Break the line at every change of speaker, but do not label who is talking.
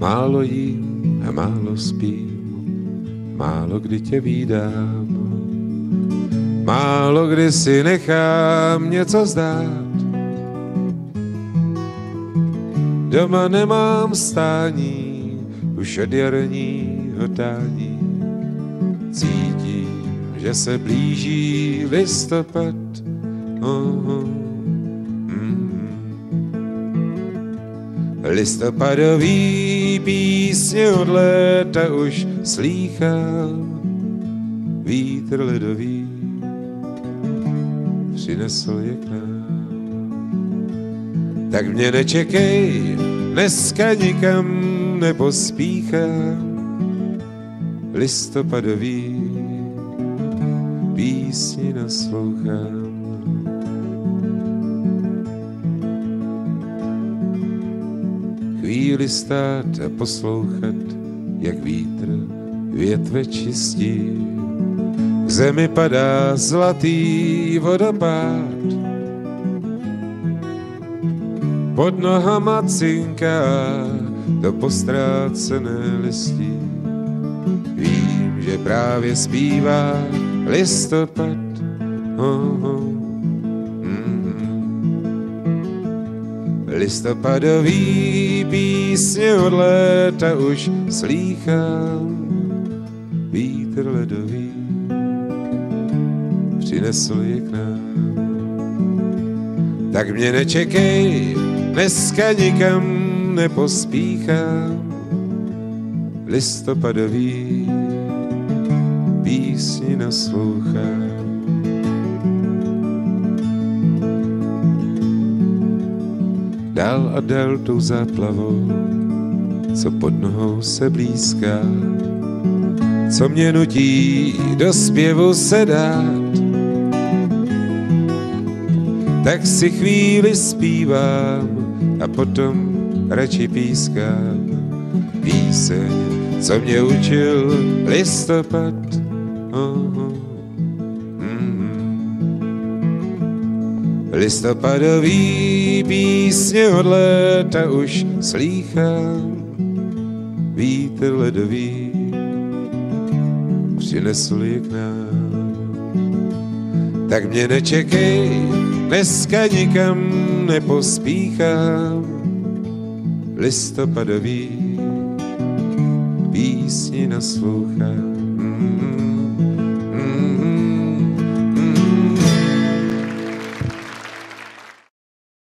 Málo jím a málo spím, málo kdy tě vídám. Málo kdy si nechám něco zdát. Doma nemám stání, už od jarního tání. Cítím, že se blíží listopad. Oh, oh. Listopadový písně od léta už slýchám, vítr ledový přinesl je k nám. Tak mě nečekej, dneska nikam nepospíchám, listopadový písni naslouchám. Chvíli stát a poslouchat, jak vítr větve čistí. K zemi padá zlatý vodopád, pod nohama cinká do postrácené listí. Vím, že právě zpívá listopad, oh, oh. Listopadový písně od léta už slýchám, vítr ledový přinesl je k nám. Tak mě nečekej, dneska nikam nepospíchám, listopadový písni naslouchám. Dál a dál tou záplavou, co pod nohou se blízká, co mě nutí do zpěvu se dát. Tak si chvíli zpívám a potom radši pískám píseň, co mě učil listopad. Oh, oh. Listopadový písně od léta už slýchám, vítr ledový přinesl je k nám. Tak mě nečekej, dneska nikam nepospíchám, listopadový písni naslouchám. Mm-hmm.